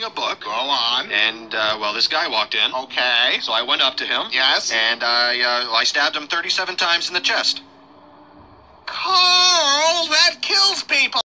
reading a book. Go on. And, uh, well, this guy walked in. Okay. So I went up to him. Yes. And I, uh, I stabbed him 37 times in the chest. Carl, that kills people!